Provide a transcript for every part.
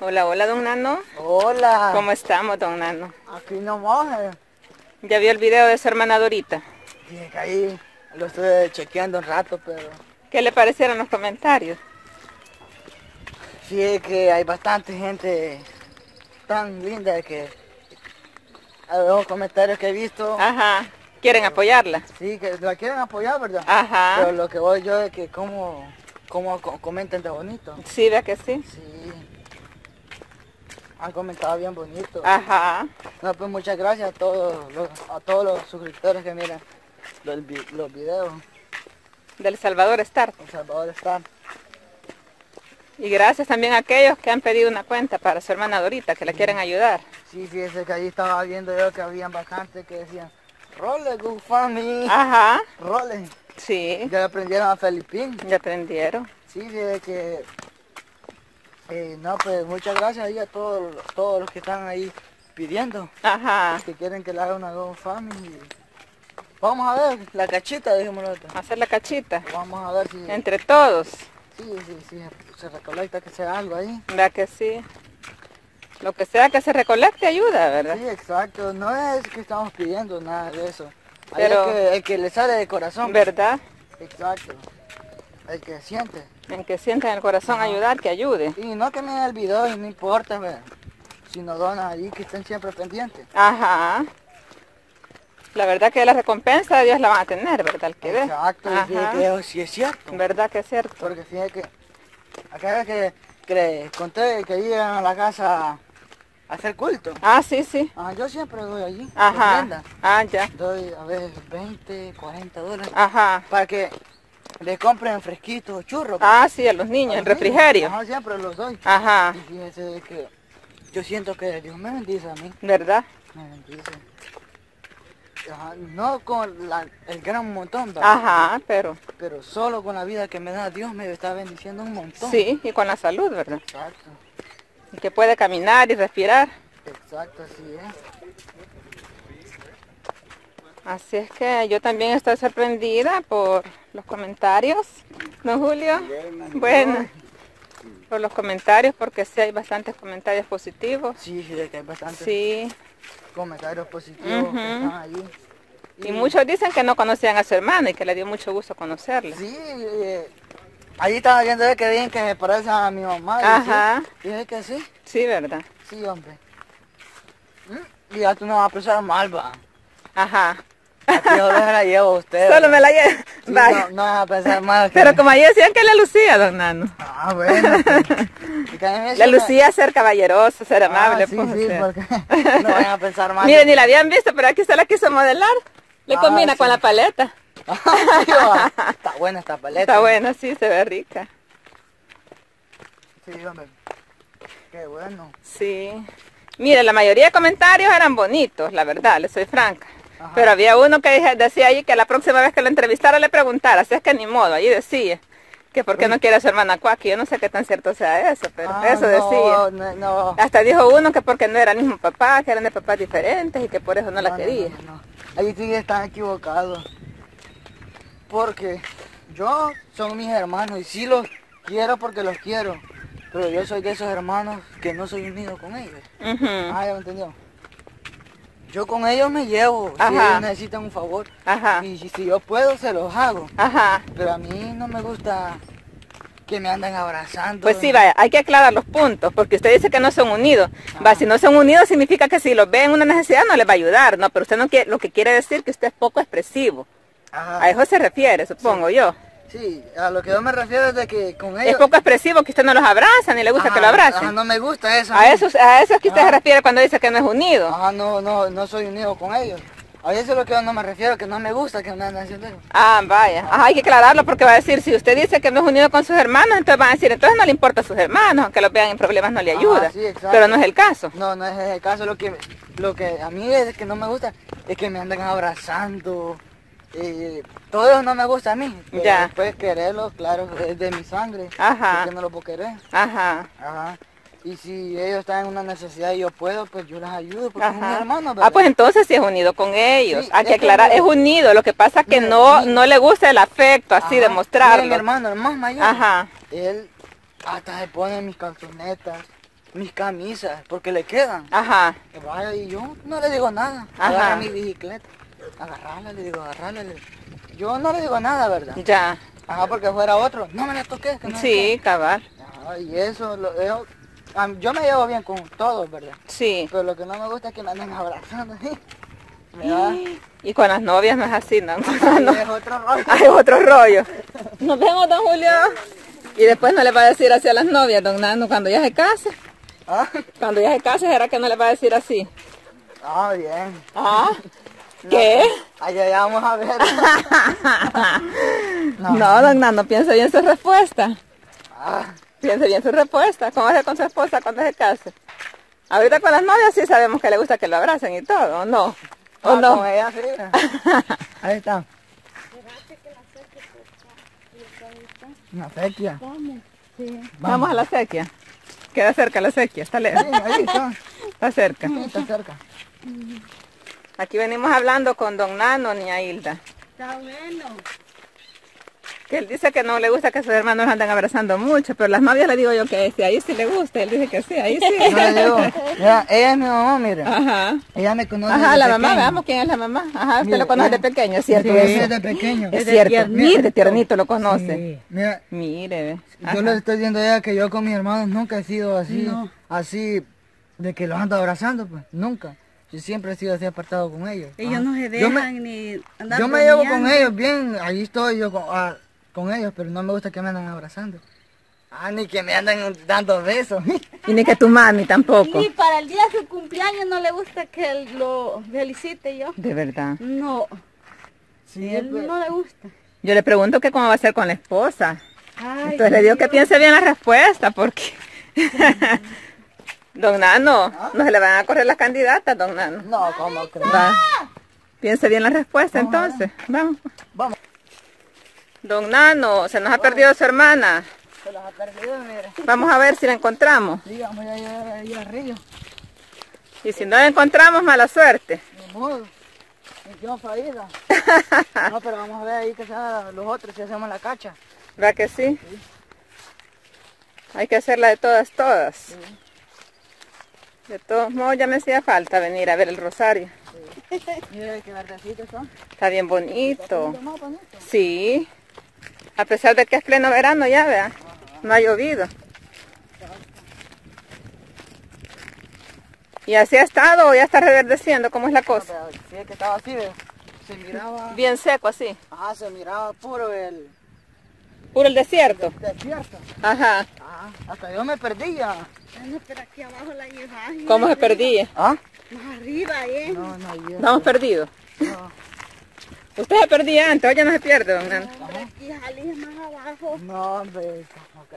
Hola, hola, don Nano. Hola. ¿Cómo estamos, don Nano? Aquí nomás. eh. ¿Ya vio el video de su hermana Dorita? Que ahí lo estoy chequeando un rato, pero ¿Qué le parecieron los comentarios? fíjate que hay bastante gente tan linda que hay unos comentarios que he visto, Ajá. ¿Quieren apoyarla? sí, que la quieren apoyar, ¿verdad? Ajá. Pero lo que voy yo es que como, como co- comentan de bonito. Sí, vea que sí. Sí. Han comentado bien bonito. Ajá. No, pues muchas gracias a todos los, a todos los suscriptores que miran los, los videos. Del Salvador Star. El Salvador está. Y gracias también a aquellos que han pedido una cuenta para su hermana Dorita, que la quieren ayudar. Sí, fíjese que ahí estaba viendo yo que habían bastantes que decían, role, good family, Ajá. role. Sí. Ya aprendieron a Felipín. Ya aprendieron. Sí, fíjese que, eh, no, pues muchas gracias ahí a todos, todos los que están ahí pidiendo, Ajá. que quieren que le haga una family. Vamos a ver, la cachita, dijimos. Hacer la cachita. Vamos a ver si, Entre todos. sí, sí, sí, se recolecta que sea algo ahí. Vea que sí. Lo que sea que se recolecte ayuda, ¿verdad? Sí, exacto, no es que estamos pidiendo nada de eso. Ahí Pero- es que, el que le sale de corazón. ¿Verdad? Exacto. El que siente. En que sienta en el corazón ayudar, que ayude. Y no que me el video y no importa, ve. Si nos donan ahí, que estén siempre pendientes. Ajá. La verdad que la recompensa de Dios la van a tener, ¿verdad? El que. Exacto, y Ajá. que sí es cierto. ¿Verdad que es cierto? Porque fíjate que acá que, que le conté que iban a la casa a hacer culto. Ah, sí, sí. Ah, yo siempre doy allí. Ajá. Ah, ya. Doy a veces 20, 40 dólares. Ajá. Para que le compren fresquitos, churros. Ah, sí, a los niños, el refrigerio. Ajá, siempre los doy. Ajá. Y fíjense de que yo siento que Dios me bendice a mí. ¿Verdad? Me bendice. Ajá, no con la- el gran montón, ¿verdad? Ajá, pero pero solo con la vida que me da Dios me está bendiciendo un montón. sí, y con la salud, ¿verdad? Exacto, Y que puede caminar y respirar. exacto, así es. Así es que yo también estoy sorprendida por los comentarios, ¿no, Julio? Bueno, por los comentarios, porque sí hay bastantes comentarios positivos. Sí, sí, que hay bastantes Sí, comentarios positivos Ujú. que están ahí. y muchos dicen que no conocían a su hermana y que le dio mucho gusto conocerla. Sí, eh, ahí estaba viendo que dicen que me parece a mi mamá. y Ajá. sí, Dije que sí, Sí, ¿verdad? sí, hombre. ¿Mm? Y ya tú no vas a pensar mal, va. Ajá. Aquí yo se la llevo a usted. Solo me la llevo. Sí, Vaya. no, no vas a pensar mal. que- Pero como ahí decían que la lucía, don Nano. Ah, bueno. pues. La lucía ser caballeroso, ser Ah, amable. sí, pues, o sí, sea. porque no vayan a pensar mal. Miren, ni la habían visto, pero aquí se la quiso modelar. Le Ah, combina sí. con la paleta. Está buena esta paleta. Está buena, sí, se ve rica. Sí, hombre. Qué bueno. Sí. Mire, la mayoría de comentarios eran bonitos, la verdad, le soy franca. Ajá. Pero había uno que decía ahí que la próxima vez que lo entrevistara le preguntara, así es que ni modo, ahí decía que por qué no quiere a su hermana Cuaki. Yo no sé qué tan cierto sea eso, pero Ah, eso decía. No, no. Hasta dijo uno que porque no era el mismo papá, que eran de papás diferentes y que por eso no la No, quería. Ahí sí están equivocados. Porque yo son mis hermanos y sí los quiero porque los quiero. Pero yo soy de esos hermanos que no soy unido con ellos. Ujú. Ah, ya me entendió. Yo con ellos me llevo. Si ellos necesitan un favor. Ajá, Y si, yo puedo, se los hago. ajá. Pero a mí no me gusta que me anden abrazando. Pues sí, vaya, hay que aclarar los puntos, porque usted dice que no son unidos. Va, si no son unidos significa que si los ve en una necesidad no les va a ayudar, ¿no? Pero usted no quiere, lo que quiere decir que usted es poco expresivo. Ajá. A eso se refiere, supongo yo. Sí, a lo que yo me refiero es de que con ellos... Es poco expresivo que usted no los abraza ni le gusta Ajá, que lo abracen. ajá, no me gusta eso. A eso, a eso es que usted se Ajá. refiere cuando dice que no es unido. Ajá, no, no, no soy unido con ellos. A eso es lo que yo no me refiero, que no me gusta que me anden haciendo eso. Ah, vaya. Ajá, hay que aclararlo porque va a decir, si usted dice que no es unido con sus hermanos, entonces van a decir, entonces no le importa a sus hermanos, aunque los vean en problemas no le Ajá, ayuda. sí, exacto. Pero no es el caso. No, no es el caso. Lo que, lo que a mí es que no me gusta es que me anden abrazando. Eh, todo eso no me gusta a mí. Pero Ya. Después quererlos, claro, es de mi sangre. Ajá. Porque no lo puedo querer. Ajá. Ajá. Y si ellos están en una necesidad y yo puedo, pues yo les ayudo porque son mis Ajá. hermanos. Ah, pues entonces sí es unido con ellos. Sí, Hay que aclarar, es unido. Lo que pasa es que Mira, no, no le gusta el afecto así, Ajá. Mira, demostrarlo. Mi hermano, el más mayor. Ajá. Él hasta se pone mis calzonetas. mis camisas, porque le quedan. Ajá. Que vaya y yo no le digo nada. Ajá. Mi bicicleta. Agarrarla, le digo, agarrarla. le- Yo no le digo nada, ¿verdad? Ya. Ajá, porque fuera otro. No me la toques. que no sé Sí, cabal. qué. Ajá, y eso, lo, yo, mí- yo me llevo bien con todos, ¿verdad? Sí. Pero lo que no me gusta es que me anden abrazando. ¿sí? Y con las novias no es así, ¿no? Ay, es otro rollo. Hay otro rollo. Nos vemos, don Julio. Y después no le va a decir así a las novias, don Nando, cuando ya se case. Ah, Cuando ya se case, ¿será que no le va a decir así? ah, bien. ¿Ah? ¿Qué? Allá ya vamos a ver. No, don Nando, piense bien su respuesta. Ah, Piense bien su respuesta. ¿Cómo ser con su esposa cuando se case? Ahorita con las novias sí sabemos que le gusta que lo abracen y todo, ¿o no? ¿O ah, no? con ella sí. Ahí está. Una sequía. Vamos a la sequía. Queda cerca la sequía, está lejos. Sí, ahí está. Está cerca. Sí, está cerca. Aquí venimos hablando con don Nano ni a Hilda. Está bueno. Que él dice que no le gusta que sus hermanos lo anden abrazando mucho, pero las novias le digo yo que sí, ahí sí le gusta. Él dice que sí, ahí sí. Yo le digo, mira, ella es mi mamá, mire. Ajá. Ella me conoce Ajá, desde la mamá, pequeño. veamos quién es la mamá. Ajá, usted Mira, lo conoce ella- de pequeño, es cierto Sí, eso. desde pequeño. Es Desde cierto, tiernito. mire, de tiernito lo conoce. Sí. Mira, Mire, yo le estoy diciendo a ella que yo con mis hermanos nunca he sido así, No. así, de que los ando abrazando, pues, nunca. Yo siempre he sido así apartado con ellos. Ellos Ajá. no se Yo dejan me- ni andar Yo me llevo con ellos bien, ahí estoy yo con, ah, con ellos, pero no me gusta que me andan abrazando. Ah, ni que me andan dando besos. Y ni que tu mami tampoco. Y para el día de su cumpleaños no le gusta que él lo felicite yo. De verdad. No, Sí, él pues, no le gusta. Yo le pregunto que cómo va a ser con la esposa. Ay, Entonces le digo que piense bien la respuesta, porque... don Nano, no se le van a correr las candidatas, don Nano. no, ¿cómo crees? Va. Piense bien la respuesta entonces. Vamos. Vamos. Don Nano, se nos ha perdido su hermana. Se las ha perdido, mire. Vamos a ver si la encontramos. Sí, vamos a llegar ahí al río. Y si no la encontramos, mala suerte. Ni modo. Yo faída. No, pero vamos a ver ahí que sean los otros si hacemos la cacha. ¿Verdad que sí? Hay que hacerla de todas, todas. De todos modos, ya me hacía falta venir a ver el rosario. Mire qué verdecitos son. Está bien bonito. Lo más bonito. Sí. A pesar de que es pleno verano ya, vea. No ha llovido. ¿Y así ha estado o ya está reverdeciendo? ¿Cómo es la cosa? Sí, es que estaba así, ve. Se miraba, Bien seco así. ajá, se miraba puro el Puro el desierto. desierto. Ajá. Ajá, hasta yo me perdía. Bueno, pero aquí abajo la llevan. ¿Cómo se perdía? ¿Ah? Más arriba, ¿eh? No, no, yo. Estamos perdidos. No, Usted se perdía antes, hoy ya no se pierde, don Nano. Hombre, aquí salís más abajo. no, hombre. ¿cómo que?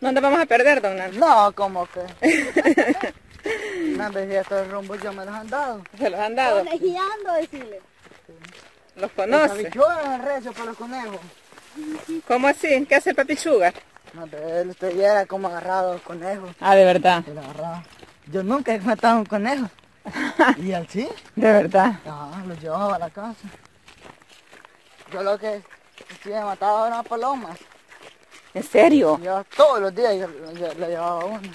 ¿Dónde vamos a perder, don Nano? No, como que. no, hombre, si estos rumbos yo me los han dado. Se los han dado. Conejeando, decirle. Los conoce. habichuelas en recio para los conejos. ¿Cómo así? ¿Qué hace el papi Sugar? No, pero él usted ya era como agarrado a los conejos. Ah, de verdad. Él agarraba. Yo nunca he matado un conejo. ¿Y él sí? De verdad. Ajá, lo llevaba a la casa. Yo lo que sí he matado era palomas. ¿En serio? Yo todos los días yo, yo- le llevaba una.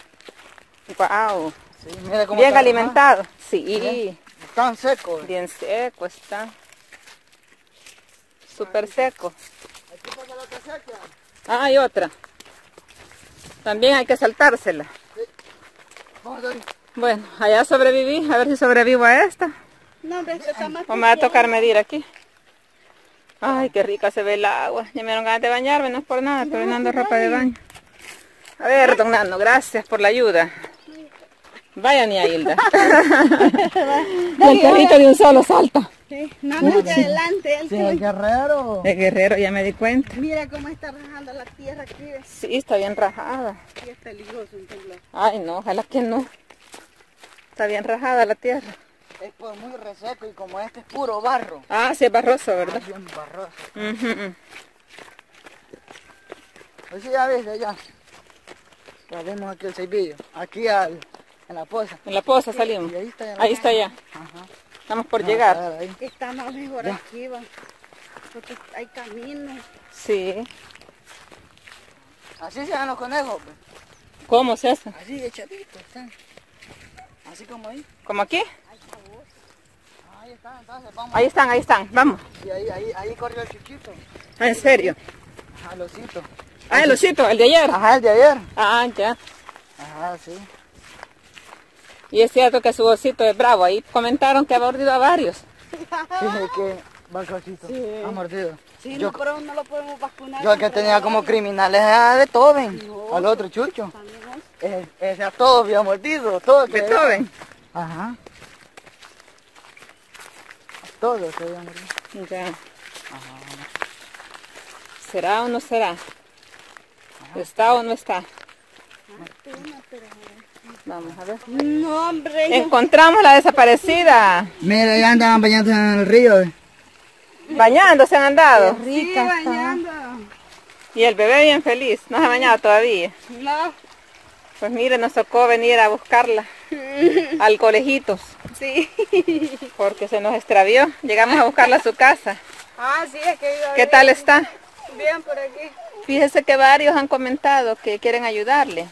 Wow. Sí, mira cómo Bien alimentado. Sí. Bien. Tan seco. Bien seco está. Súper seco. Aquí pasa la otra seca. Ah, hay otra. También hay que saltársela. Vamos. Bueno, allá sobreviví. A ver si sobrevivo a esta. No, hombre, esto está más O me va a tocar medir aquí. Ay, qué rica se ve el agua. Ya me dieron ganas de bañarme, no es por nada, estoy llenando ropa de baño. A ver, don Nando, gracias por la ayuda. Vaya, ni a Hilda. El perrito de un solo salta. Sí, no, no, de adelante, él Sí, sí. el guerrero. De guerrero, ya me di cuenta. Mira cómo está rajando la tierra aquí. Sí, está bien rajada. Y es peligroso un temblor. Ay, no, ojalá que no. Está bien rajada la tierra. Es pues muy reseco y como este es puro barro. Ah, sí, es barroso, ¿verdad? Bien barroso. Ujú, ujú. Pues sí, ya ves, allá. Ya vemos aquí el ceibillo. Aquí al, en la poza. En la poza salimos. Y ahí está ya. Ahí está ya. Ajá. Estamos por Ah, llegar. ahí. Está más mejor Ya. aquí, va. Porque hay caminos. Sí. Así se dan los conejos, pues. ¿Cómo se hace? Así, echaditos, están. Así como ahí. ¿Como aquí? Ahí están, entonces vamos. Ahí están, ahí están. Vamos. Y ahí, ahí, ahí corrió el chiquito. Ah, ¿En serio? Ajá, el osito. Ah, el osito, el de ayer. Ajá, el de ayer. Ah, ya. Ajá, sí. Y es cierto que su osito es bravo. Ahí comentaron que ha mordido a varios. Dije que va el osito. Ha mordido. Sí, Yo- no, pero no lo podemos vacunar. Yo que tenía como criminales ah, de todo, ven. Al otro chucho. Ese, ese a todo había mordido, todo. que- Beethoven. Ajá. Todo se había mordido. Ya. ¿Será o no será? ¿Está o no está? Vamos a ver. No, hombre. Encontramos la desaparecida. Mira, ya andaban bañándose en el río. Bañándose han andado. Sí, bañando. Y el bebé bien feliz. No se ha bañado todavía. No, Pues mire, nos tocó venir a buscarla al colejitos. sí. Porque se nos extravió. Llegamos a buscarla a su casa. Ah, sí, es que iba ¿Qué tal está? bien por aquí. Fíjese que varios han comentado que quieren ayudarle.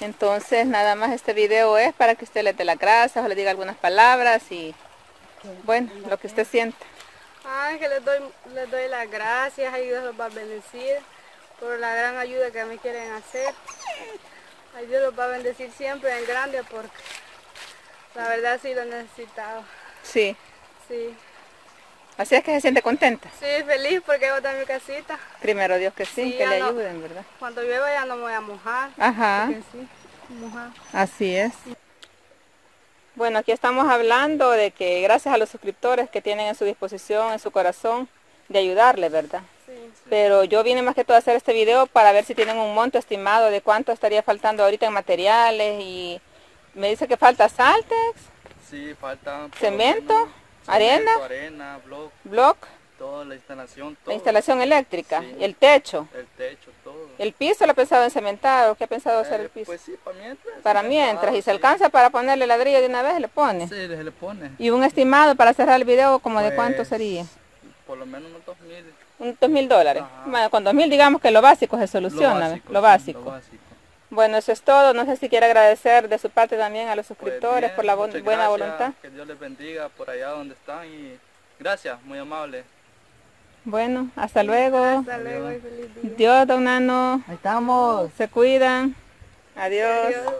Entonces, nada más este video es para que usted le dé las gracias o le diga algunas palabras y, bueno, lo que usted sienta. Ay, que les doy, les doy las gracias, ay Dios los va a bendecir por la gran ayuda que me quieren hacer. Ay Dios los va a bendecir siempre en grande porque la verdad sí lo he necesitado. Sí, Sí, así es que se siente contenta. sí, feliz porque voy a mi casita. Primero Dios que sí, Sí, que le no. ayuden, ¿verdad? Cuando llueva ya no me voy a mojar. Ajá, sí, mojar. así es. Bueno, aquí estamos hablando de que gracias a los suscriptores que tienen en su disposición, en su corazón, de ayudarle, ¿verdad? Sí. Pero yo vine más que todo a hacer este video para ver si tienen un monto estimado de cuánto estaría faltando ahorita en materiales y me dice que falta saltex, Sí, falta ¿Cemento? ¿Arena? arena, block, block, toda la instalación, todo. la instalación eléctrica, Sí. el techo. El techo, todo. El piso lo ha pensado en cementar o qué ha pensado hacer Eh, el piso. Pues sí, para mientras. para mientras, y se sí. alcanza para ponerle ladrillo de una vez, le pone. Sí, le, le pone. Y un estimado para cerrar el video, como de cuánto Pues, sería. Por lo menos unos 2000. Un dos mil dólares. Bueno, con dos mil digamos que lo básico se soluciona, lo básico. Bueno, eso es todo. No sé si quiere agradecer de su parte también a los Pues suscriptores bien, por la buena gracias, voluntad. Que Dios les bendiga por allá donde están y gracias, muy amable. Bueno, hasta luego. Hasta luego y feliz día. Dios, don Nano. Ahí estamos. Se cuidan. Adiós. Adiós.